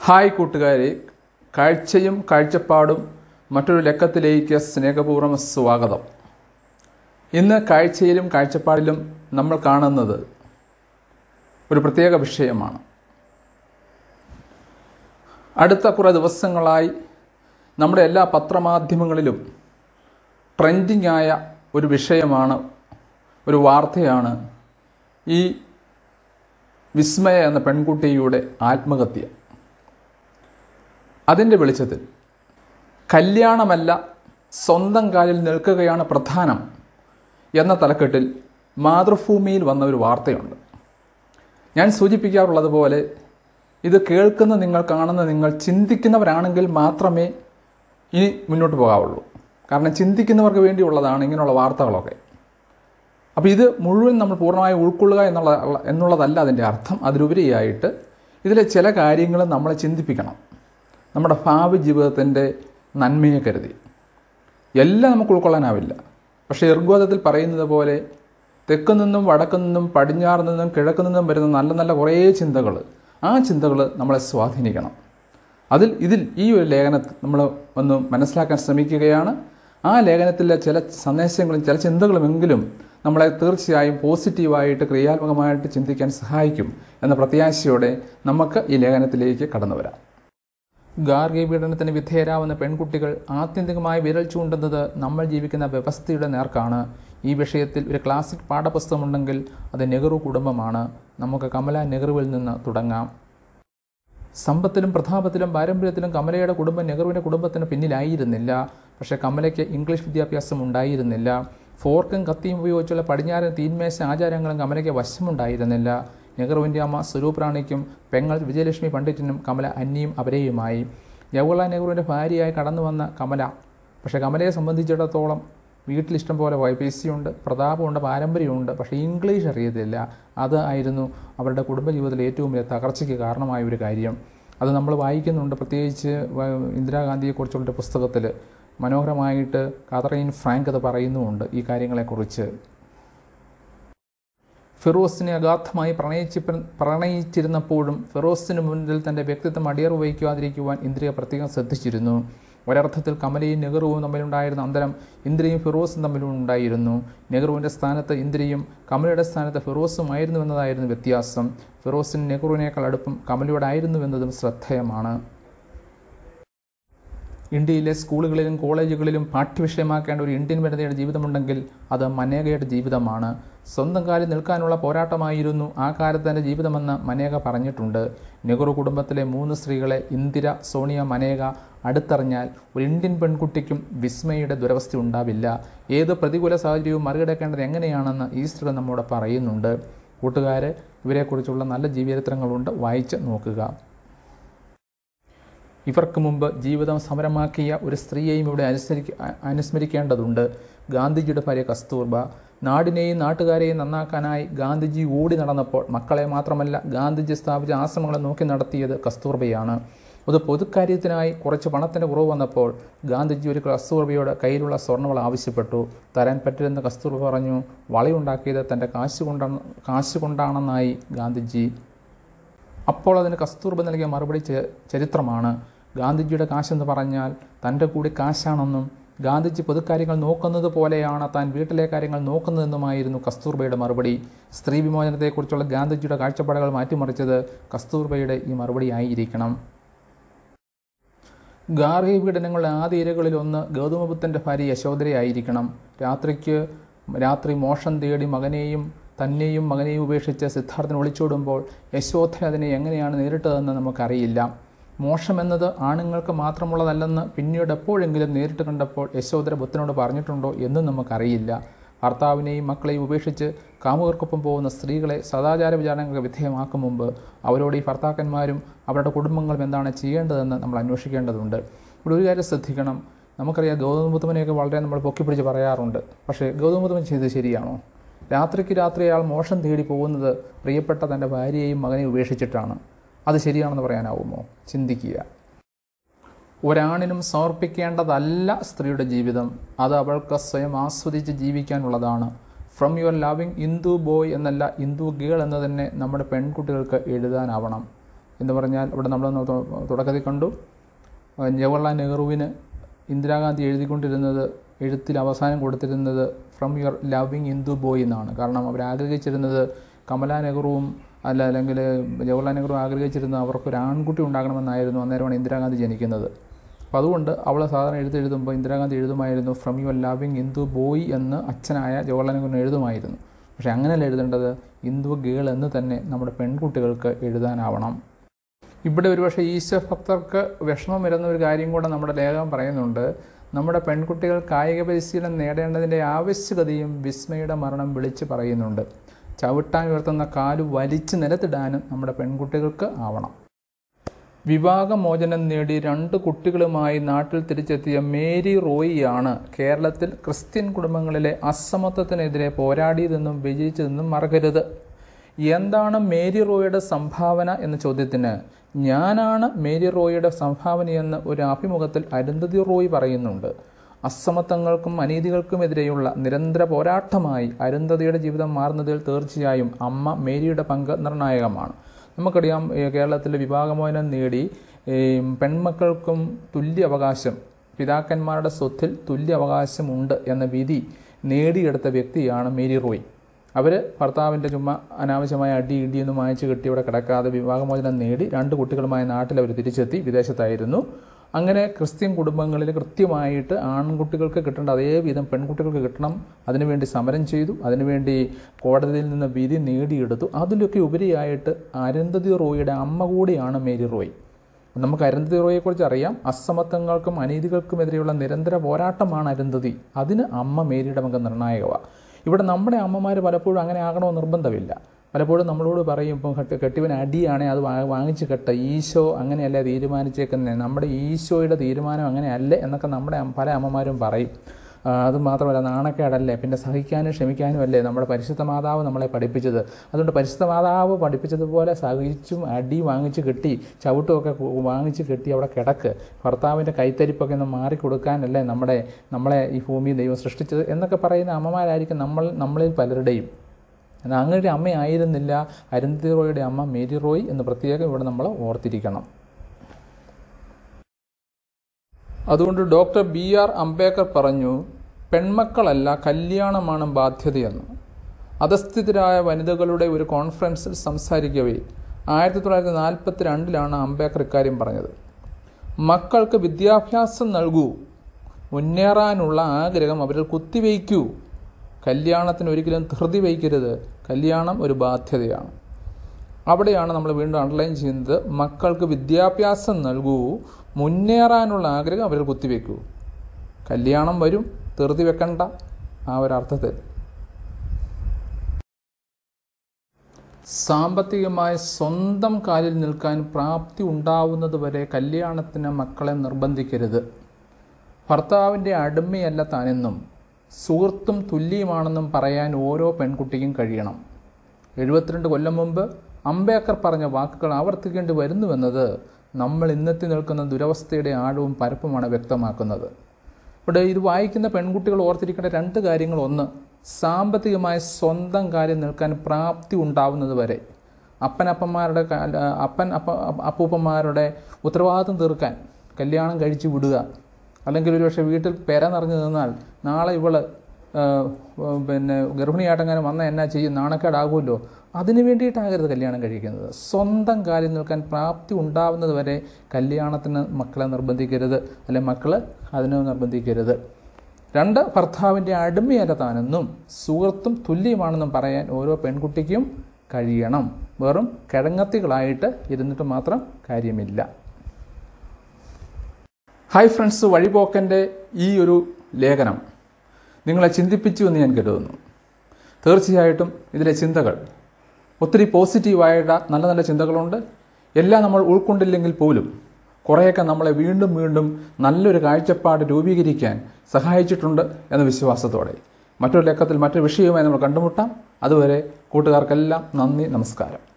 Hi കൂട്ടുകാരെ കാഴ്ചയും കാഴ്ചപ്പാടും മറ്റൊരു ലക്കത്തിലേക്ക് സ്നേഹപൂർവം സ്വാഗതം. ഇന്ന് കാഴ്ചയിലും കാഴ്ചപ്പാടിലും നമ്മൾ കാണുന്നത് ഒരു പ്രത്യേക വിഷയമാണ്. അടുത്ത കുറേ ദിവസങ്ങളായി നമ്മുടെ എല്ലാ പത്രമാധ്യമങ്ങളിലും ട്രെൻഡിങ് ആയ ഒരു വിഷയമാണ് ഒരു വാർത്തയാണ് ഈ വിസ്മയ എന്ന പെൺകുട്ടിയുടെ ആത്മഹത്യ. അതിന്റെ വെളിച്ചത്തിൽ കല്യാണമല്ല സ്വന്തം കാലിൽ നിൽക്കുകയാണ് പ്രധാനം എന്ന തലക്കെട്ടിൽ മാതൃഭൂമിയിൽ വന്ന ഒരു വാർത്തയുണ്ട്. ഞാൻ സൂചിപ്പിക്കാറുള്ളതുപോലെ ഇത് കേൾക്കുന്ന നിങ്ങൾ കാണുന്ന നിങ്ങൾ ചിന്തിക്കുന്നവരാണെങ്കിൽ മാത്രമേ ഇനി മുന്നോട്ട് പോകാവുള്ളൂ. കാരണം ചിന്തിക്കുന്നവർക്ക് വേണ്ടിയുള്ളതാണ് ഇങ്ങനെയുള്ള വാർത്തകളൊക്കെ. അപ്പോൾ ഇത് മുഴുവൻ നമ്മൾ പൂർണമായി ഉൾക്കൊള്ളുക എന്നുള്ള എന്നുള്ളതല്ല അതിന്റെ അർത്ഥം. അതിലുപരിയായിട്ട് ഇതിലെ ചില കാര്യങ്ങൾ നമ്മളെ ചിന്തിപ്പിക്കണം. നമ്മുടെ ഭാവി ജീവിതത്തിന്റെ നന്മയെ കരുതി. എല്ലാം നമുക്ക് ഉൾക്കൊള്ളാനാവില്ല. പക്ഷേ ഇർഗോദത്തിൽ പറയുന്നത് പോലെ തെക്കു നിന്നും വടക്കു നിന്നും പടിഞ്ഞാറ് നിന്നും കിഴക്കു നിന്നും വരുന്ന നല്ല നല്ല കുറേ ചിന്തകൾ ആ ചിന്തകൾ നമ്മളെ സ്വാധീനിക്കണം. അതിൽ ഇതിൽ ഈ ഒരു ലേഖനത്തിൽ നമ്മൾ ഒന്ന് മനസ്സിലാക്കാൻ ശ്രമിക്കുകയാണ്. ആ ലേഖനത്തിലെ ചില സന്ദേശങ്ങളും ചില ചിന്തകളുമെങ്കിലും നമ്മളെ തീർച്ചയായും പോസിറ്റീവായിട്ട് ക്രിയാത്മകമായിട്ട് ചിന്തിക്കാൻ സഹായിക്കും എന്ന പ്രത്യാശയോടെ നമുക്ക് ഈ ലേഖനത്തിലേക്ക് കടന്നു വരാം. ഗാർഹിക പീഡനത്തിന് വിധേയരാവുന്ന പെൺകുട്ടികൾ ആത്യന്തികമായി വിരൽ ചൂണ്ടുന്നത് നമ്മൾ ജീവിക്കുന്ന വ്യവസ്ഥയുടെ നേർക്കാണ്. ഈ വിഷയത്തിൽ ഒരു ക്ലാസിക് പാഠപുസ്തകമുണ്ടെങ്കിൽ അത് നെഹ്റു കുടുംബമാണ്. നമുക്ക് കമല നെഹ്റുവിൽ നിന്ന് തുടങ്ങാം. സമ്പത്തിലും പ്രതാപത്തിലും പാരമ്പര്യത്തിലും കമലയുടെ കുടുംബം നെഹ്റുവിന്റെ കുടുംബത്തിന് പിന്നിലായിരുന്നില്ല. പക്ഷേ കമലയ്ക്ക് ഇംഗ്ലീഷ് വിദ്യാഭ്യാസം ഉണ്ടായിരുന്നില്ല. ഫോർക്കും കത്തിയും ഉപയോഗിച്ചുള്ള പടിഞ്ഞാറൻ തീന്മേശ ആചാരങ്ങളും കമലയ്ക്ക് വശമുണ്ടായിരുന്നില്ല. നെഹ്റുവിന്റെ അമ്മ സ്വരൂപ് റാണിക്കും പെങ്ങൾ വിജയലക്ഷ്മി പണ്ഡിറ്റിനും കമല അന്നിയും അവരെയുമായി. ജവഹർലാൽ നെഹ്റുവിന്റെ ഭാര്യയായി കടന്നു വന്ന കമല പക്ഷേ കമലയെ സംബന്ധിച്ചിടത്തോളം വീട്ടിൽ ഇഷ്ടം പോലെ ഉണ്ട് പ്രതാപമുണ്ട് പാരമ്പര്യമുണ്ട് പക്ഷേ ഇംഗ്ലീഷ് അറിയത്തില്ല. അതായിരുന്നു അവരുടെ കുടുംബജീവിതത്തിലെ ഏറ്റവും വലിയ തകർച്ചയ്ക്ക് കാരണമായ ഒരു കാര്യം. അത് നമ്മൾ വായിക്കുന്നുണ്ട് പ്രത്യേകിച്ച് ഇന്ദിരാഗാന്ധിയെക്കുറിച്ചുള്ള പുസ്തകത്തിൽ മനോഹരമായിട്ട് കാതറീൻ ഫ്രാങ്ക് അത് പറയുന്നുമുണ്ട് ഈ കാര്യങ്ങളെക്കുറിച്ച്. ഫിറോസിനെ അഗാധമായി പ്രണയിച്ച് പ്രണയിച്ചിരുന്നപ്പോഴും ഫിറോസിന് മുന്നിൽ തന്റെ വ്യക്തിത്വം അടിയർ വഹിക്കാതിരിക്കുവാൻ ഇന്ദ്രിയ പ്രത്യേകം ശ്രദ്ധിച്ചിരുന്നു. ഒരർത്ഥത്തിൽ കമലയും നെഹ്റുവും തമ്മിലുണ്ടായിരുന്ന അന്തരം ഇന്ദ്രിയും ഫിറോസും തമ്മിലും ഉണ്ടായിരുന്നു നെഹ്റുവിന്റെ സ്ഥാനത്ത് ഇന്ദ്രിയും കമലയുടെ സ്ഥാനത്ത് ഫിറോസുമായിരുന്നുവെന്നതായിരുന്നു വ്യത്യാസം. ഫിറോസിന് നെഹ്റുവിനേക്കാൾ അടുപ്പം കമലയോടായിരുന്നുവെന്നതും ശ്രദ്ധേയമാണ്. ഇന്ത്യയിലെ സ്കൂളുകളിലും കോളേജുകളിലും പാഠ്യവിഷയമാക്കേണ്ട ഒരു ഇന്ത്യൻ വനിതയുടെ ജീവിതമുണ്ടെങ്കിൽ അത് മനേകയുടെ ജീവിതമാണ്. സ്വന്തം കാലിൽ നിൽക്കാനുള്ള പോരാട്ടമായിരുന്നു ആ കാലത്ത് തന്റെ ജീവിതമെന്ന് മനേക പറഞ്ഞിട്ടുണ്ട്. നെഹ്റു കുടുംബത്തിലെ മൂന്ന് സ്ത്രീകളെ ഇന്ദിര സോണിയ മനേക അടുത്തറിഞ്ഞാൽ ഒരു ഇന്ത്യൻ പെൺകുട്ടിക്കും വിസ്മയുടെ ദുരവസ്ഥ ഉണ്ടാവില്ല. ഏത് പ്രതികൂല സാഹചര്യവും മറികടക്കേണ്ടത് എങ്ങനെയാണെന്ന് ഈ സ്ത്രീകൾ നമ്മോട് പറയുന്നുണ്ട്. കൂട്ടുകാരെ ഇവരെക്കുറിച്ചുള്ള നല്ല ജീവചരിത്രങ്ങളുണ്ട്. വായിച്ച് നോക്കുക. ഇവർക്ക് മുമ്പ് ജീവിതം സമരമാക്കിയ ഒരു സ്ത്രീയെയും ഇവിടെ അനുസരിക്ക അനുസ്മരിക്കേണ്ടതുണ്ട്. ഗാന്ധിജിയുടെ ഭാര്യ കസ്തൂർബ നാടിനെയും നാട്ടുകാരെയും നന്നാക്കാനായി ഗാന്ധിജി ഓടി നടന്നപ്പോൾ മക്കളെ മാത്രമല്ല ഗാന്ധിജി സ്ഥാപിച്ച ആശ്രമങ്ങളെ നോക്കി നടത്തിയത് കസ്തൂർബയാണ്. ഒരു പൊതുക്കാര്യത്തിനായി കുറച്ച് പണത്തിന്റെ കുറവ് വന്നപ്പോൾ ഗാന്ധിജി ഒരു കസ്തൂർബയോട് കയ്യിലുള്ള സ്വർണവള ആവശ്യപ്പെട്ടു. തരാൻ പറ്റില്ലെന്ന് കസ്തൂർബ പറഞ്ഞു. വളയുണ്ടാക്കിയത് തന്റെ കാശ് കൊണ്ടാണ് കാശ് കൊണ്ടാണെന്നായി ഗാന്ധിജി. അപ്പോൾ അതിന് കസ്തൂർബ നൽകിയ മറുപടി ചരിത്രമാണ്. ഗാന്ധിജിയുടെ കാശെന്ന് പറഞ്ഞാൽ തന്റെ കൂടി കാശാണെന്നും ഗാന്ധിജി പൊതുക്കാര്യങ്ങൾ നോക്കുന്നത് പോലെയാണ് താൻ വീട്ടിലെ കാര്യങ്ങൾ നോക്കുന്നതെന്നുമായിരുന്നു കസ്തൂർബയുടെ മറുപടി. സ്ത്രീ വിമോചനത്തെക്കുറിച്ചുള്ള ഗാന്ധിജിയുടെ കാഴ്ചപ്പാടുകൾ മാറ്റിമറിച്ചത് കസ്തൂർബയുടെ ഈ മറുപടി ആയിരിക്കണം. ഗാർഹിക പീഡനങ്ങളുടെ ആദ്യ ഇരകളിൽ ഒന്ന് ഗൗതമബുദ്ധന്റെ ഭാര്യ യശോദരയായിരിക്കണം രാത്രിക്ക് രാത്രി മോഷം തേടി മകനെയും തന്നെയും മകനെയും ഉപേക്ഷിച്ച് സിദ്ധാർത്ഥൻ ഒളിച്ചോടുമ്പോൾ യശോധര അതിനെ എങ്ങനെയാണ് നേരിട്ടതെന്ന് നമുക്കറിയില്ല. മോശം എന്നത് ആണുങ്ങൾക്ക് മാത്രമുള്ളതല്ലെന്ന് പിന്നീട് എപ്പോഴെങ്കിലും നേരിട്ട് കണ്ടപ്പോൾ യശോദര ബുദ്ധനോട് പറഞ്ഞിട്ടുണ്ടോ എന്നും നമുക്കറിയില്ല. ഭർത്താവിനെയും മക്കളെയും ഉപേക്ഷിച്ച് കാമുകർക്കൊപ്പം പോകുന്ന സ്ത്രീകളെ സദാചാര വിചാരണങ്ങൾക്ക് വിധേയമാക്കും മുമ്പ് അവരോട് ഈ ഭർത്താക്കന്മാരും അവരുടെ കുടുംബങ്ങളും എന്താണ് ചെയ്യേണ്ടതെന്ന് നമ്മൾ അന്വേഷിക്കേണ്ടതുണ്ട്. ഇവിടെ ഒരു കാര്യം ശ്രദ്ധിക്കണം. നമുക്കറിയാം ഗൗതമ ബുദ്ധമനെയൊക്കെ വളരെ നമ്മൾ പൊക്കിപ്പിടിച്ച് പറയാറുണ്ട്. പക്ഷേ ഗൗതമ ബുദ്ധമൻ ചെയ്തത് ശരിയാണോ? രാത്രിക്ക് രാത്രി അയാൾ മോഷം തേടി പോകുന്നത് പ്രിയപ്പെട്ട തന്റെ ഭാര്യയെയും മകനെയും ഉപേക്ഷിച്ചിട്ടാണ്. അത് ശരിയാണെന്ന് പറയാനാവുമോ? ചിന്തിക്കുക. ഒരാണിനും സമർപ്പിക്കേണ്ടതല്ല സ്ത്രീയുടെ ജീവിതം. അത് അവൾക്ക് സ്വയം ആസ്വദിച്ച് ജീവിക്കാനുള്ളതാണ്. From your loving Indu boy എന്നല്ല ഇന്ദു ഗേൾ എന്ന് തന്നെ നമ്മുടെ പെൺകുട്ടികൾക്ക് എഴുതാനാവണം. എന്ന് പറഞ്ഞാൽ ഇവിടെ നമ്മൾ തുടക്കത്തിൽ കണ്ടു. ജവഹർലാൽ നെഹ്റുവിന് ഇന്ദിരാഗാന്ധി എഴുതിക്കൊണ്ടിരുന്നത് എഴുത്തിൽ അവസാനം കൊടുത്തിരുന്നത് from your loving Indu boy എന്നാണ്. കാരണം അവർ ആഗ്രഹിച്ചിരുന്നത് കമലാ നെഹ്റുവും അല്ല അല്ലെങ്കിൽ ജവഹർലാൽ നെഹ്റു ആഗ്രഹിച്ചിരുന്ന അവർക്കൊരു ആൺകുട്ടി ഉണ്ടാകണമെന്നായിരുന്നു അന്നേരമാണ് ഇന്ദിരാഗാന്ധി ജനിക്കുന്നത്. അപ്പോൾ അതുകൊണ്ട് അവളെ സാധാരണ എഴുത്ത് എഴുതുമ്പോൾ Indira Gandhi എഴുതുമായിരുന്നു from your loving Hindu boy എന്ന് അച്ഛനായ ജവഹർലാൽ നെഹ്റുവിന് എഴുതുമായിരുന്നു. പക്ഷേ അങ്ങനെയല്ല എഴുതേണ്ടത്. ഹിന്ദു ഗേൾ എന്ന് തന്നെ നമ്മുടെ പെൺകുട്ടികൾക്ക് എഴുതാനാവണം. ഇവിടെ ഒരുപക്ഷെ ഈശ്വര ഭക്തർക്ക് വിഷമം വരുന്ന ഒരു കാര്യം കൂടെ നമ്മുടെ ലേഖകം പറയുന്നുണ്ട്. നമ്മുടെ പെൺകുട്ടികൾ കായിക പരിശീലനം നേടേണ്ടതിന്റെ ആവശ്യകതയും വിസ്മയുടെ മരണം വിളിച്ച് പറയുന്നുണ്ട്. ചവിട്ടാൻ ഉയർത്തുന്ന കാൽ വലിച്ച് നിലത്തിടാനും നമ്മുടെ പെൺകുട്ടികൾക്ക് ആവണം. വിവാഹമോചനം നേടി രണ്ട് കുട്ടികളുമായി നാട്ടിൽ തിരിച്ചെത്തിയ മേരി റോയിയാണ് കേരളത്തിൽ ക്രിസ്ത്യൻ കുടുംബങ്ങളിലെ അസമത്വത്തിനെതിരെ പോരാടിയതെന്നും വിജയിച്ചതെന്നും മറക്കരുത്. എന്താണ് മേരി റോയിയുടെ സംഭാവന എന്ന ചോദ്യത്തിന് ഞാനാണ് മേരി റോയിയുടെ സംഭാവനയെന്ന് ഒരു അഭിമുഖത്തിൽ അരുന്ധതി റോയി പറയുന്നുണ്ട്. അസമത്വങ്ങൾക്കും അനീതികൾക്കുമെതിരെയുള്ള നിരന്തര പോരാട്ടമായി അരുന്ധതിയുടെ ജീവിതം മാറുന്നതിൽ തീർച്ചയായും അമ്മ മേരിയുടെ പങ്ക് നിർണായകമാണ്. നമുക്കറിയാം കേരളത്തിൽ വിവാഹമോചനം നേടി പെൺമക്കൾക്കും തുല്യ അവകാശം പിതാക്കന്മാരുടെ സ്വത്തിൽ തുല്യ അവകാശമുണ്ട് എന്ന വിധി നേടിയെടുത്ത വ്യക്തിയാണ് മേരി റോയ്. അവർ ഭർത്താവിന്റെ ചുമ്മാ അനാവശ്യമായ അടി ഇടിയൊന്നും വാങ്ങിച്ച് കെട്ടി ഇവിടെ കിടക്കാതെ വിവാഹമോചനം നേടി രണ്ട് കുട്ടികളുമായി നാട്ടിൽ അവർ തിരിച്ചെത്തി വിദേശത്തായിരുന്നു. അങ്ങനെ ക്രിസ്ത്യൻ കുടുംബങ്ങളിൽ കൃത്യമായിട്ട് ആൺകുട്ടികൾക്ക് കിട്ടേണ്ട അതേവിധം പെൺകുട്ടികൾക്ക് കിട്ടണം. അതിനുവേണ്ടി സമരം ചെയ്തു. അതിനുവേണ്ടി കോടതിയിൽ നിന്ന് വിധി നേടിയെടുത്തു. അതിലൊക്കെ ഉപരിയായിട്ട് അരുന്ധതി റോയിയുടെ അമ്മ കൂടിയാണ് മേരി റോയ്. നമുക്ക് അരുന്ധതി റോയെക്കുറിച്ച് അറിയാം. അസമത്വങ്ങൾക്കും അനീതികൾക്കുമെതിരെയുള്ള നിരന്തര പോരാട്ടമാണ് അരുന്ധതി. അതിന് അമ്മ മേരിയുടെ പങ്ക് നിർണായകമാണ് ഇവിടെ നമ്മുടെ അമ്മമാർ പലപ്പോഴും അങ്ങനെ ആകണമെന്ന് നിർബന്ധമില്ല. പലപ്പോഴും നമ്മളോട് പറയും ഇപ്പം കെട്ട് കെട്ടിവൻ അടിയാണ് അത് വാങ്ങിച്ച് കെട്ട ഈശോ അങ്ങനെയല്ല തീരുമാനിച്ചേക്കുന്നത് നമ്മുടെ ഈശോയുടെ തീരുമാനം അങ്ങനെയല്ല എന്നൊക്കെ നമ്മുടെ പല അമ്മമാരും പറയും. അത് മാത്രമല്ല നാണക്കേടല്ലേ? പിന്നെ സഹിക്കാനും ക്ഷമിക്കാനും അല്ലേ നമ്മുടെ പരിശുദ്ധ മാതാവ് നമ്മളെ പഠിപ്പിച്ചത്? അതുകൊണ്ട് പരിശുദ്ധ മാതാവ് പഠിപ്പിച്ചതുപോലെ സഹിച്ചും അടി വാങ്ങിച്ച് കെട്ടി ചവിട്ടുമൊക്കെ വാങ്ങിച്ച് കെട്ടി അവിടെ കിടക്ക്. ഭർത്താവിന്റെ കൈത്തരിപ്പൊക്കെ ഒന്ന് മാറിക്കൊടുക്കാനല്ലേ നമ്മുടെ നമ്മളെ ഈ ഭൂമി ദൈവം സൃഷ്ടിച്ചത് എന്നൊക്കെ പറയുന്ന അമ്മമാരായിരിക്കും നമ്മൾ നമ്മളിൽ പലരുടെയും. എന്നാൽ അങ്ങനെ ഒരു അമ്മയായിരുന്നില്ല. അരുന്ധതി റോയുടെ അമ്മ മേരി റോയ് എന്ന് പ്രത്യേകം ഇവിടെ നമ്മൾ ഓർത്തിരിക്കണം. അതുകൊണ്ട് ഡോക്ടർ ബി ആർ അംബേദ്കർ പറഞ്ഞു പെൺമക്കളല്ല കല്യാണമാണ് ബാധ്യതയെന്ന്. അധസ്ഥിതരായ വനിതകളുടെ ഒരു കോൺഫറൻസിൽ സംസാരിക്കവേ. ആയിരത്തി തൊള്ളായിരത്തി നാൽപ്പത്തി രണ്ടിലാണ് അംബേദ്കർ ഇക്കാര്യം പറഞ്ഞത്. മക്കൾക്ക് വിദ്യാഭ്യാസം നൽകൂ. മുന്നേറാനുള്ള ആഗ്രഹം അവരിൽ കുത്തിവയ്ക്കൂ. കല്യാണത്തിന് ഒരിക്കലും ധൃതി വയ്ക്കരുത് കല്യാണം ഒരു ബാധ്യതയാണ്. അവിടെയാണ് നമ്മൾ വീണ്ടും അണ്ടർലൈൻ ചെയ്യുന്നത് മക്കൾക്ക് വിദ്യാഭ്യാസം നൽകൂ മുന്നേറാനുള്ള ആഗ്രഹം അവരിൽ കുത്തിവെക്കൂ. കല്യാണം വരും ധൃതി വെക്കണ്ട ആ ഒരർത്ഥത്തിൽ സാമ്പത്തികമായി സ്വന്തം കാലിൽ നിൽക്കാൻ പ്രാപ്തി ഉണ്ടാവുന്നത് വരെ കല്യാണത്തിന് മക്കളെ നിർബന്ധിക്കരുത്. ഭർത്താവിന്റെ അടിമയല്ല താനെന്നും സുഹൃത്തും തുല്യമാണെന്നും പറയാൻ ഓരോ പെൺകുട്ടിക്കും കഴിയണം. എഴുപത്തിരണ്ട് കൊല്ലം മുമ്പ് അംബേദ്കർ പറഞ്ഞ വാക്കുകൾ ആവർത്തിക്കേണ്ടി വരുന്നുവെന്നത് നമ്മൾ ഇന്നത്തെ നിൽക്കുന്ന ദുരവസ്ഥയുടെ ആഴവും പരപ്പുമാണ് വ്യക്തമാക്കുന്നത്. ഇവിടെ ഇത് വായിക്കുന്ന പെൺകുട്ടികൾ ഓർത്തിരിക്കേണ്ട രണ്ട് കാര്യങ്ങൾ. ഒന്ന് സാമ്പത്തികമായ സ്വന്തം കാര്യം നിൽക്കാൻ പ്രാപ്തി ഉണ്ടാവുന്നത് വരെ. അപ്പനപ്പന്മാരുടെ അപ്പൻ അപ്പ അപ്പൂപ്പന്മാരുടെ ഉത്തരവാദിത്വം തീർക്കാൻ കല്യാണം കഴിച്ചു വിടുക അല്ലെങ്കിൽ ഒരുപക്ഷെ വീട്ടിൽ പെര നിറഞ്ഞു നിന്നാൽ നാളെ ഇവൾ പിന്നെ ഗർഭിണിയായിട്ടെങ്ങനെ വന്ന എന്നാ ചെയ്യും? നാണക്കേടാകുമല്ലോ. അതിനു വേണ്ടിയിട്ടാകരുത് കല്യാണം കഴിക്കുന്നത്. സ്വന്തം കാര്യം നിൽക്കാൻ പ്രാപ്തി ഉണ്ടാവുന്നത് വരെ കല്യാണത്തിന് മക്കളെ നിർബന്ധിക്കരുത്. അല്ലെ മക്കൾ അതിനെ നിർബന്ധിക്കരുത്. രണ്ട് ഭർത്താവിന്റെ അടിമയല്ല താനെന്നും സുഹൃത്തും തുല്യമാണെന്നും പറയാൻ ഓരോ പെൺകുട്ടിക്കും കഴിയണം. വെറും കിഴങ്ങത്തികളായിട്ട് ഇരുന്നിട്ട് മാത്രം കാര്യമില്ല. ഹായ് ഫ്രണ്ട്സ് വഴിപോക്കന്റെ ഈ ഒരു ലേഖനം നിങ്ങളെ ചിന്തിപ്പിച്ചു എന്ന് ഞാൻ കരുതുന്നു. തീർച്ചയായിട്ടും ഇതിലെ ചിന്തകൾ ഒത്തിരി പോസിറ്റീവായിട്ട് നല്ല നല്ല ചിന്തകളുണ്ട്. എല്ലാം നമ്മൾ ഉൾക്കൊണ്ടില്ലെങ്കിൽ പോലും കുറേയൊക്കെ നമ്മളെ വീണ്ടും വീണ്ടും നല്ലൊരു കാഴ്ചപ്പാട് രൂപീകരിക്കാൻ സഹായിച്ചിട്ടുണ്ട് എന്ന വിശ്വാസത്തോടെ. മറ്റൊരു ലേഖത്തിൽ മറ്റൊരു വിഷയവുമായി നമ്മൾ കണ്ടുമുട്ടാം. അതുവരെ കൂട്ടുകാർക്കെല്ലാം നന്ദി നമസ്കാരം.